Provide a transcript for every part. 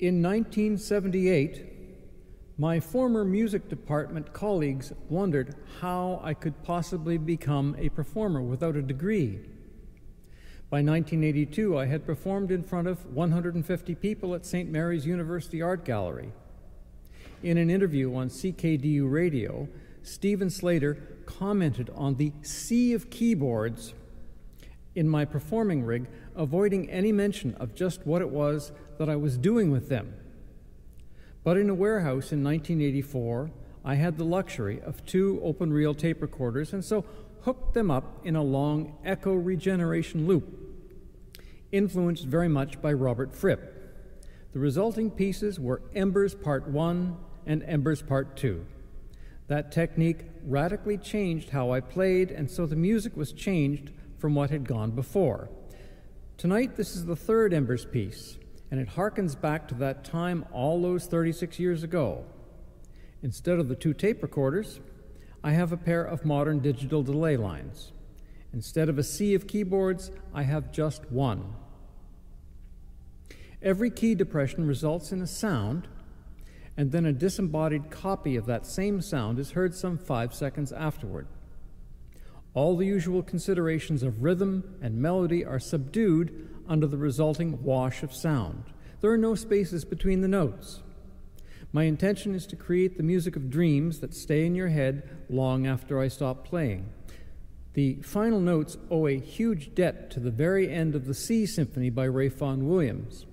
In 1978, my former music department colleagues wondered how I could possibly become a performer without a degree. By 1982, I had performed in front of 150 people at St. Mary's University Art Gallery. In an interview on CKDU radio, Steven Slater commented on the sea of keyboards in my performing rig, avoiding any mention of just what it was that I was doing with them. But in a warehouse in 1984, I had the luxury of two open reel tape recorders and so hooked them up in a long echo regeneration loop, influenced very much by Robert Fripp. The resulting pieces were Embers Part 1 and Embers Part 2. That technique radically changed how I played, and so the music was changed from what had gone before. Tonight, this is the third Embers piece, and it harkens back to that time all those 36 years ago. Instead of the two tape recorders, I have a pair of modern digital delay lines. Instead of a sea of keyboards, I have just one. Every key depression results in a sound, and then a disembodied copy of that same sound is heard some five seconds afterward. All the usual considerations of rhythm and melody are subdued under the resulting wash of sound. There are no spaces between the notes. My intention is to create the music of dreams that stay in your head long after I stop playing. The final notes owe a huge debt to the very end of the Sea Symphony by Vaughan Williams.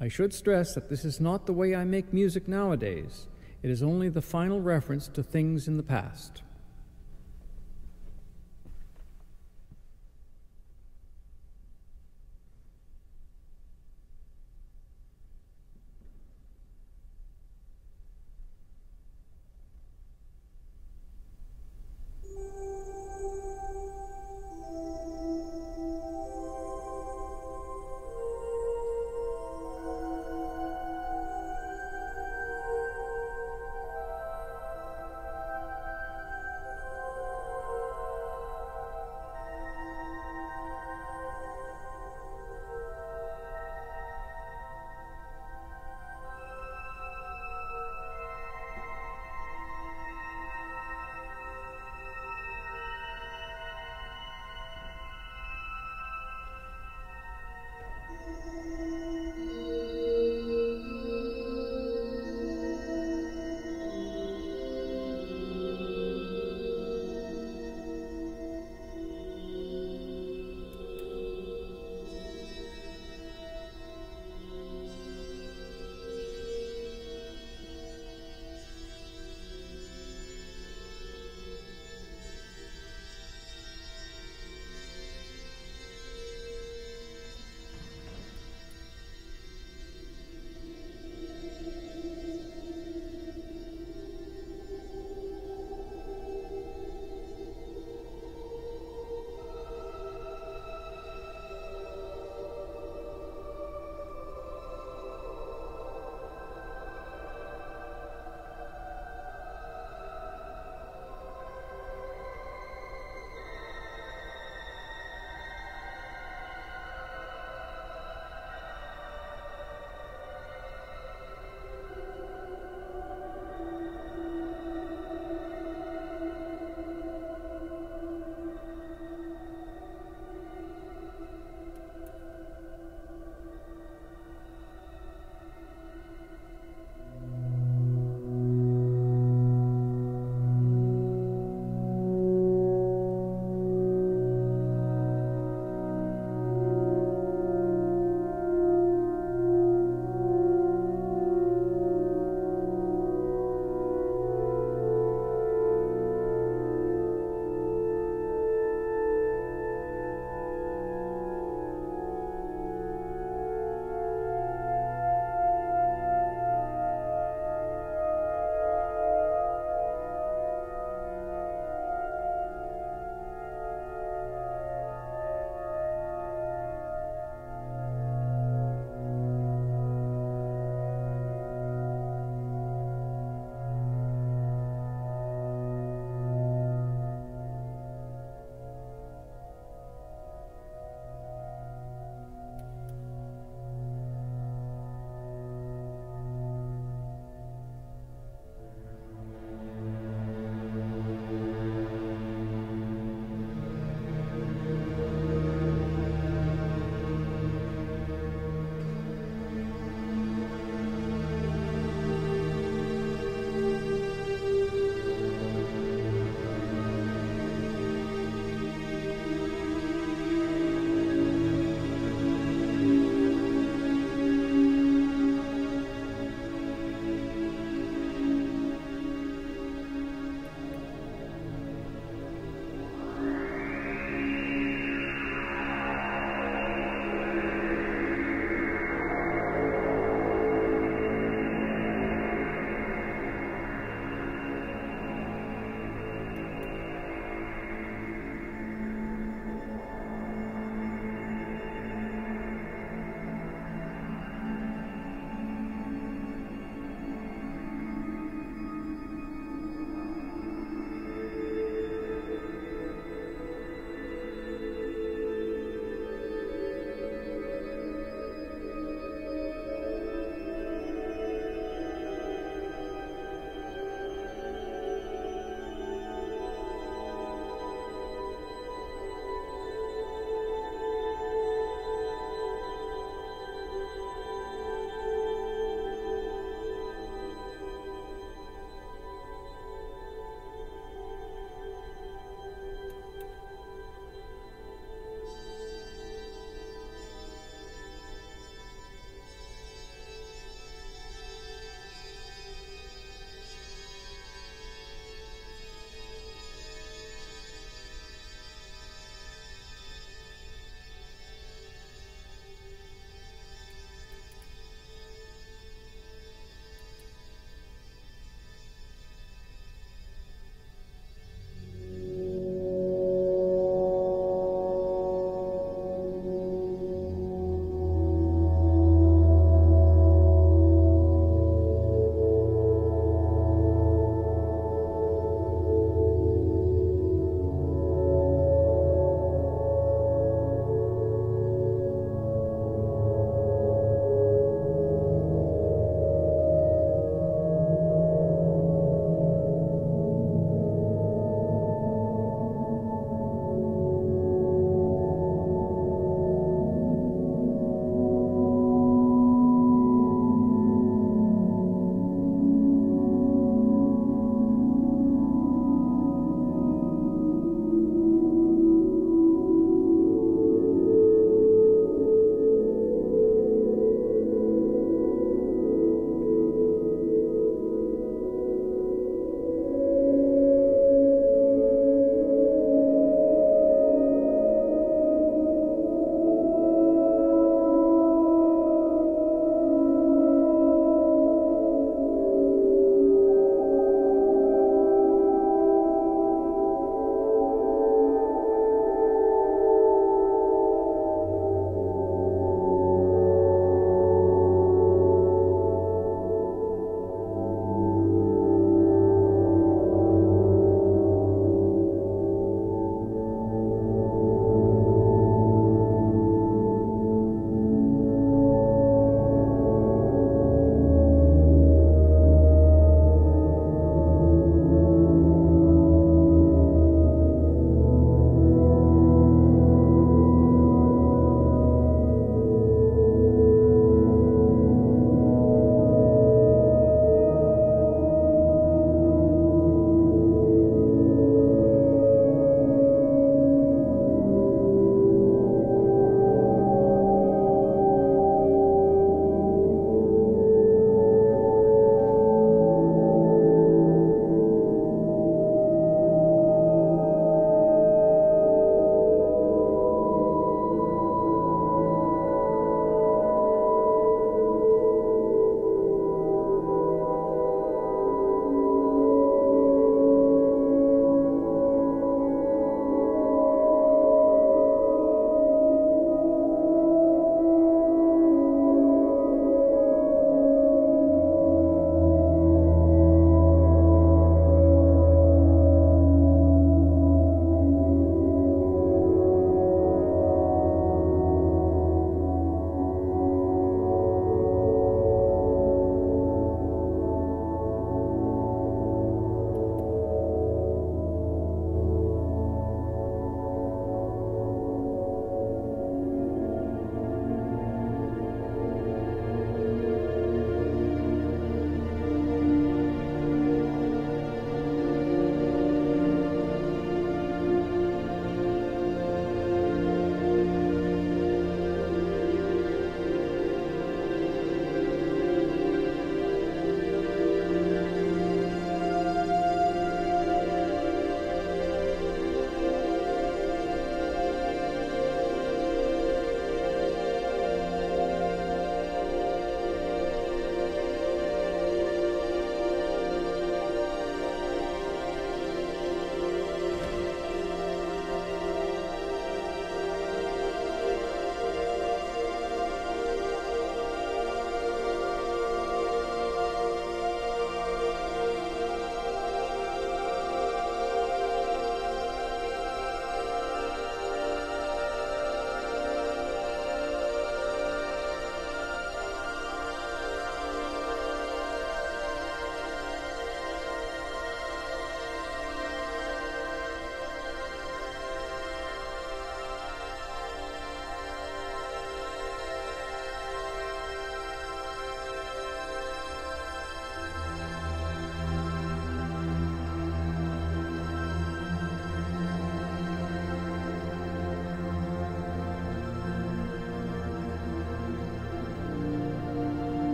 I should stress that this is not the way I make music nowadays. It is only the final reference to things in the past.